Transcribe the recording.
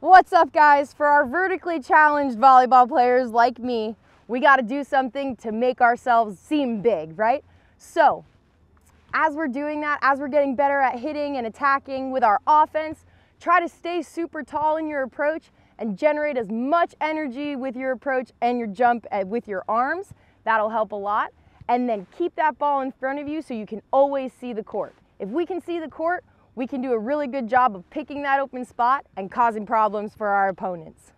What's up guys? For our vertically challenged volleyball players like me, we got to do something to make ourselves seem big, right? So, as we're doing that, as we're getting better at hitting and attacking with our offense, try to stay super tall in your approach and generate as much energy with your approach and your jump eh, with your arms. That'll help a lot. And then keep that ball in front of you so you can always see the court. If we can see the court, we can do a really good job of picking that open spot and causing problems for our opponents.